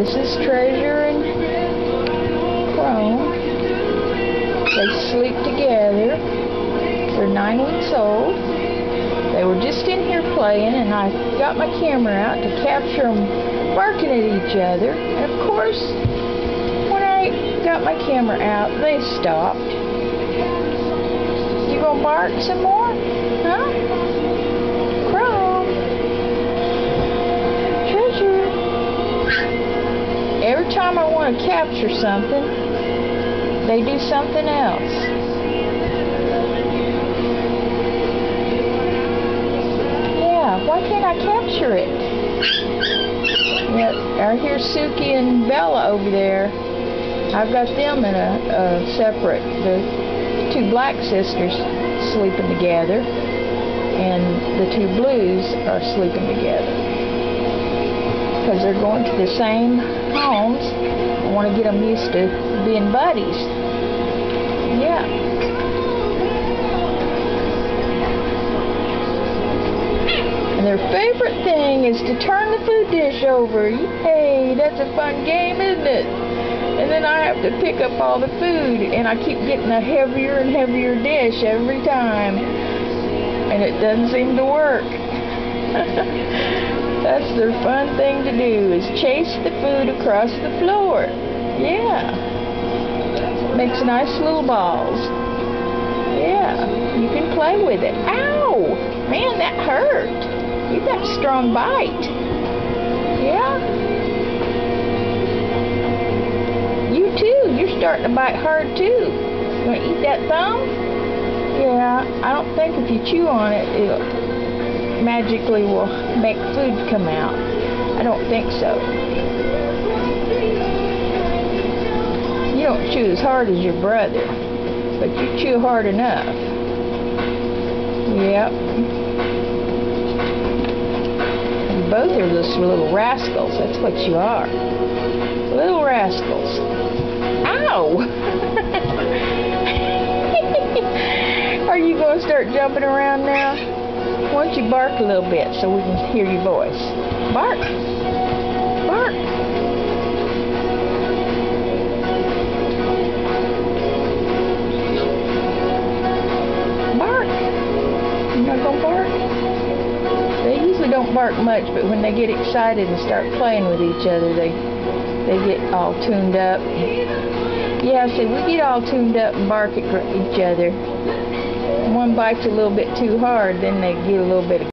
This is Treasure and Chrome. They sleep together. They're nine weeks old. They were just in here playing, and I got my camera out to capture them barking at each other. And of course, when I got my camera out, they stopped. You gonna bark some more? Huh? Time I want to capture something, they do something else. Yeah, why can't I capture it? Yeah, I hear Suki and Bella over there. I've got them in a, a separate. The two black sisters sleeping together, and the two blues are sleeping together because they're going to the same homes. I want to get them used to being buddies. Yeah. And their favorite thing is to turn the food dish over. Yay, that's a fun game, isn't it? And then I have to pick up all the food, and I keep getting a heavier and heavier dish every time. And it doesn't seem to work. That's their fun thing to do, is chase the food across the floor. Yeah. Makes nice little balls. Yeah, you can play with it. Ow! Man, that hurt. You got a strong bite. Yeah? You too. You're starting to bite hard too. Want to eat that thumb? Yeah, I don't think if you chew on it, it'll magically will make food come out. I don't think so. You don't chew as hard as your brother, but you chew hard enough. Yep. You both are just little rascals. That's what you are. Little rascals. Ow! are you going to start jumping around now? Why don't you bark a little bit so we can hear your voice? Bark. Bark. Bark. You not gonna bark? They usually don't bark much, but when they get excited and start playing with each other, they they get all tuned up. Yeah, see, we get all tuned up and bark at each other one bites a little bit too hard, then they get a little bit of